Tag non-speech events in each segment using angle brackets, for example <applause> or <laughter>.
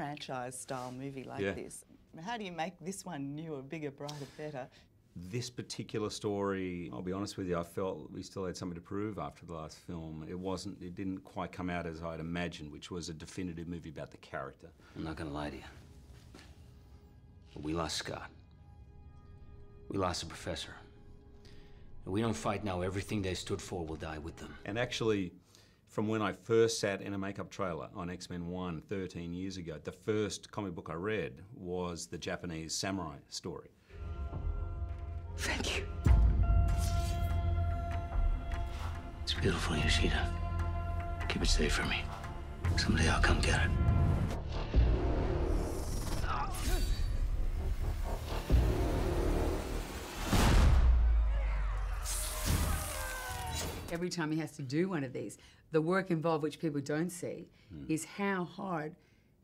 franchise style movie like Yeah. this, how do you make this one newer, bigger, brighter, better? This particular story, I'll be honest with you, I felt we still had something to prove after the last film. It wasn't, it didn't quite come out as I'd imagined, which was a definitive movie about the character. I'm not gonna lie to you. But we lost Scott. We lost the professor. If we don't fight now, everything they stood for will die with them. And actually, from when I first sat in a makeup trailer on X Men 1 13 years ago, the first comic book I read was the Japanese samurai story. Thank you. It's beautiful, Yashida. Keep it safe for me. Someday I'll come get it. Every time he has to do one of these, the work involved, which people don't see, is how hard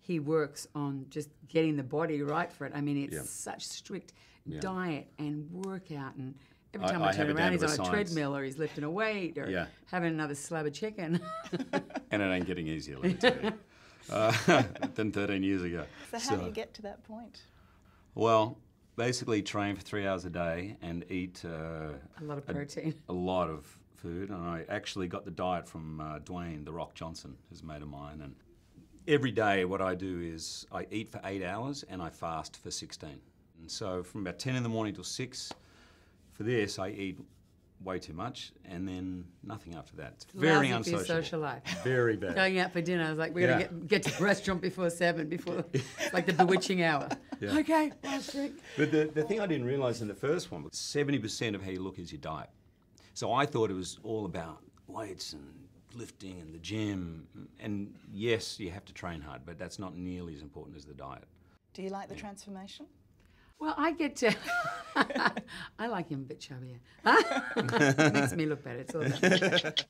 he works on just getting the body right for it. I mean, it's Yeah. such strict Yeah. diet and workout, and every time I I, have turn around, he's on a science. treadmill or he's lifting a weight or Yeah. having another slab of chicken. <laughs> And it ain't getting easier, let me tell you, <laughs> uh, <laughs> than 13 years ago. So how do you get to that point? Well, basically train for three hours a day and eat uh, a lot of protein. a lot of food. And I actually got the diet from uh, Dwayne, The Rock Johnson, who's a mate of mine. And every day, what I do is I eat for eight hours and I fast for 16. And so from about 10 in the morning till 6, for this, I eat way too much and then nothing after that. It's very Lousy for your unsocial. social life. Very bad. <laughs> Going out for dinner, I was like, we're Yeah. gonna get, get to the restaurant before seven, before like the <laughs> bewitching hour. Yeah. Okay, last drink. But the, the thing I didn't realise in the first one was 70% of how you look is your diet. So I thought it was all about weights and lifting and the gym. And yes, you have to train hard, but that's not nearly as important as the diet. Do you like the transformation? Well, I get to. <laughs> I like him a bit chubbier. It <laughs> makes me look better. It's all <laughs> that.